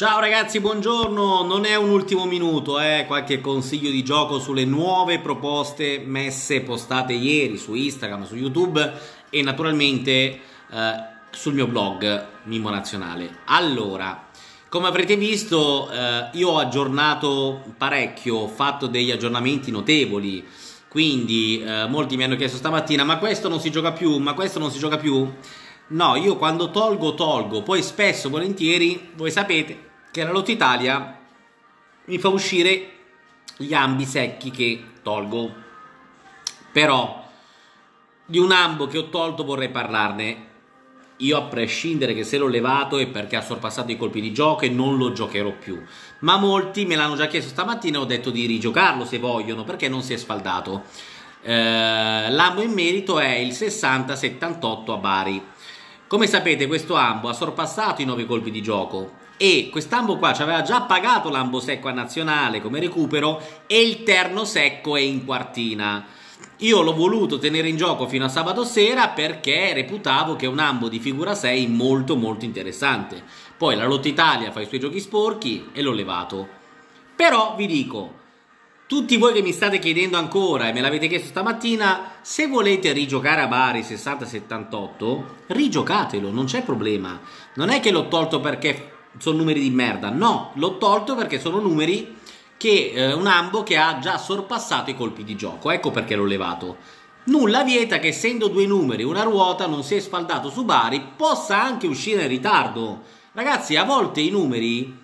Ciao ragazzi, buongiorno. Non è un ultimo minuto, eh, qualche consiglio di gioco sulle nuove proposte messe postate ieri su Instagram, su YouTube e naturalmente eh, sul mio blog Mimo Nazionale. Allora, come avrete visto, eh, io ho aggiornato parecchio, ho fatto degli aggiornamenti notevoli. Quindi eh, molti mi hanno chiesto stamattina: ma questo non si gioca più? Ma questo non si gioca più? No, io quando tolgo, tolgo. Poi spesso, volentieri, voi sapete, che la Lotto Italia mi fa uscire gli ambi secchi che tolgo. Però di un ambo che ho tolto vorrei parlarne. Io a prescindere che se l'ho levato è perché ha sorpassato i colpi di gioco e non lo giocherò più. Ma molti me l'hanno già chiesto stamattina e ho detto di rigiocarlo se vogliono perché non si è sfaldato. Eh, l'ambo in merito è il 60-78 a Bari. Come sapete questo ambo ha sorpassato i 9 colpi di gioco e quest'ambo qua ci aveva già pagato l'ambo secco a nazionale come recupero e il terno secco è in quartina. Io l'ho voluto tenere in gioco fino a sabato sera perché reputavo che un ambo di figura 6 molto molto interessante. Poi la Lotto Italia fa i suoi giochi sporchi e l'ho levato. Però vi dico, tutti voi che mi state chiedendo ancora e me l'avete chiesto stamattina, se volete rigiocare a Bari 60-78, rigiocatelo, non c'è problema. Non è che l'ho tolto perché sono numeri di merda. No, l'ho tolto perché sono numeri che eh, un ambo che ha già sorpassato i colpi di gioco. Ecco perché l'ho levato. Nulla vieta che essendo due numeri una ruota non si è sfaldato su Bari possa anche uscire in ritardo. Ragazzi, a volte i numeri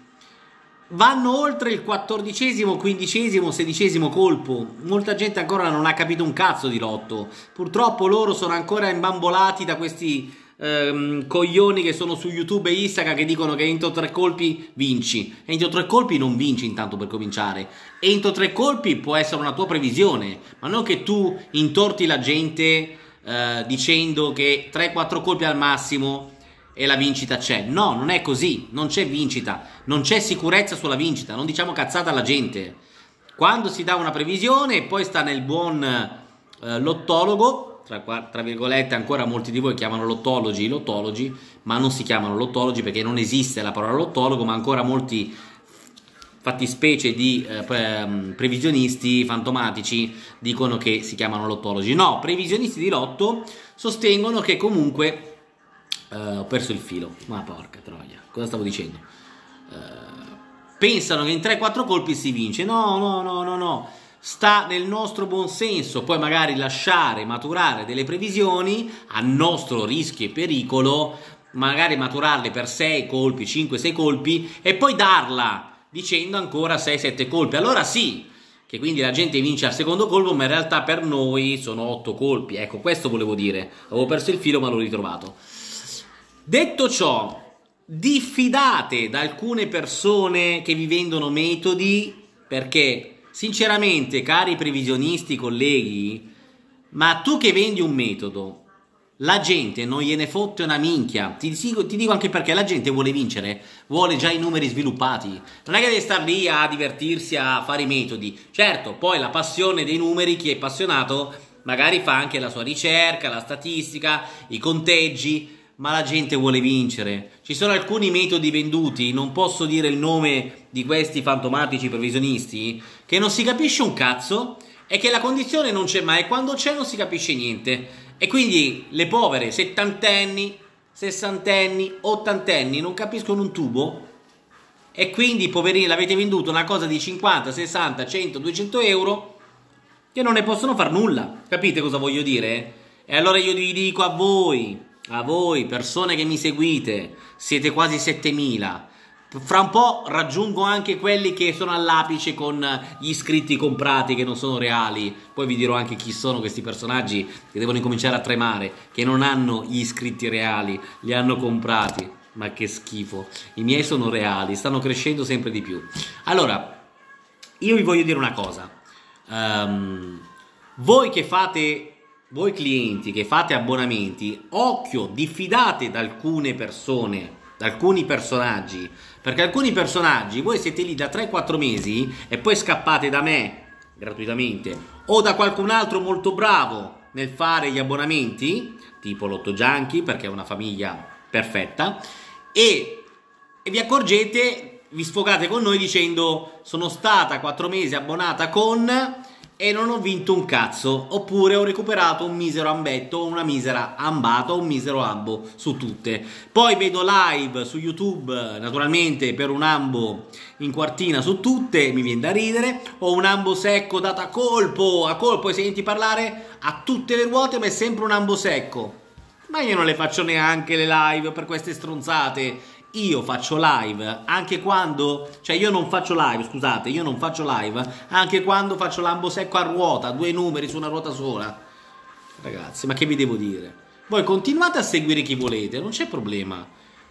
vanno oltre il quattordicesimo, quindicesimo, sedicesimo colpo. Molta gente ancora non ha capito un cazzo di lotto. Purtroppo loro sono ancora imbambolati da questi ehm, coglioni che sono su YouTube e Instagram che dicono che entro tre colpi vinci. Entro tre colpi non vinci intanto per cominciare. Entro tre colpi può essere una tua previsione, ma non che tu intorti la gente eh, dicendo che 3-4 colpi al massimo e la vincita c'è. No, non è così, non c'è vincita, non c'è sicurezza sulla vincita, non diciamo cazzata alla gente. Quando si dà una previsione, poi sta nel buon eh, lottologo tra, tra, virgolette ancora molti di voi chiamano lottologi lottologi, ma non si chiamano lottologi perché non esiste la parola lottologo, ma ancora molti fattispecie di eh, ehm, previsionisti fantomatici dicono che si chiamano lottologi. No, previsionisti di lotto sostengono che comunque eh, ho perso il filo. Ma porca troia, cosa stavo dicendo? Eh, pensano che in 3-4 colpi si vince. No, no, no, no, no sta nel nostro buon senso, poi magari lasciare maturare delle previsioni a nostro rischio e pericolo, magari maturarle per 6 colpi, 5-6 colpi e poi darla dicendo ancora 6-7 colpi. Allora sì, che quindi la gente vince al secondo colpo, ma in realtà per noi sono 8 colpi. Ecco, questo volevo dire. Avevo perso il filo, ma l'ho ritrovato. Detto ciò, diffidate da alcune persone che vi vendono metodi perché Sinceramente, cari previsionisti, colleghi, ma tu che vendi un metodo, la gente non gliene fotte una minchia. Ti, ti, dico anche perché la gente vuole vincere, vuole già i numeri sviluppati. Non è che deve star lì a divertirsi a fare i metodi. Certo, poi la passione dei numeri, chi è appassionato, magari fa anche la sua ricerca, la statistica, i conteggi ma la gente vuole vincere. Ci sono alcuni metodi venduti, non posso dire il nome di questi fantomatici provisionisti, che non si capisce un cazzo e che la condizione non c'è mai, quando c'è non si capisce niente. E quindi le povere settantenni, sessantenni, ottantenni non capiscono un tubo e quindi poverini l'avete venduto una cosa di 50, 60, 100, 200 euro che non ne possono far nulla. Capite cosa voglio dire? E allora io vi dico a voi a voi, persone che mi seguite, siete quasi 7000. Fra un po' raggiungo anche quelli che sono all'apice con gli iscritti comprati che non sono reali. Poi vi dirò anche chi sono questi personaggi che devono incominciare a tremare, che non hanno gli iscritti reali, li hanno comprati. Ma che schifo. I miei sono reali, stanno crescendo sempre di più. Allora, io vi voglio dire una cosa. Um, voi che fate voi clienti che fate abbonamenti, occhio, diffidate da alcune persone, da alcuni personaggi, perché alcuni personaggi voi siete lì da 3-4 mesi e poi scappate da me gratuitamente o da qualcun altro molto bravo nel fare gli abbonamenti, tipo Lotto Junkie perché è una famiglia perfetta e, e vi accorgete vi sfogate con noi dicendo sono stata 4 mesi abbonata con e non ho vinto un cazzo, oppure ho recuperato un misero ambetto, una misera ambata, un misero ambo su tutte. Poi vedo live su YouTube, naturalmente per un ambo in quartina su tutte, mi viene da ridere, ho un ambo secco dato a colpo, a colpo e senti parlare a tutte le ruote, ma è sempre un ambo secco. Ma io non le faccio neanche le live per queste stronzate io faccio live anche quando, cioè io non faccio live, scusate, io non faccio live anche quando faccio l'ambo secco a ruota, due numeri su una ruota sola. Ragazzi, ma che vi devo dire? Voi continuate a seguire chi volete, non c'è problema.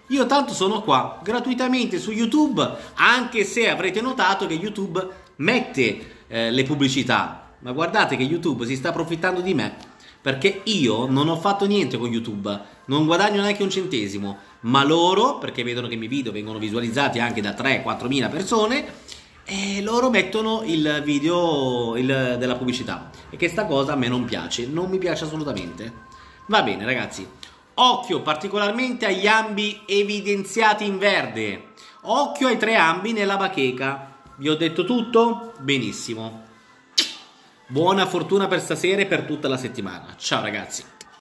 Io tanto sono qua gratuitamente su YouTube, anche se avrete notato che YouTube mette eh, le pubblicità. Ma guardate che YouTube si sta approfittando di me perché io non ho fatto niente con YouTube, non guadagno neanche un centesimo, ma loro, perché vedono che i miei video vengono visualizzati anche da 3-4 mila persone, e loro mettono il video il, della pubblicità. E che sta cosa a me non piace, non mi piace assolutamente. Va bene ragazzi, occhio particolarmente agli ambi evidenziati in verde, occhio ai tre ambi nella bacheca. Vi ho detto tutto? Benissimo. Buona fortuna per stasera e per tutta la settimana. Ciao ragazzi.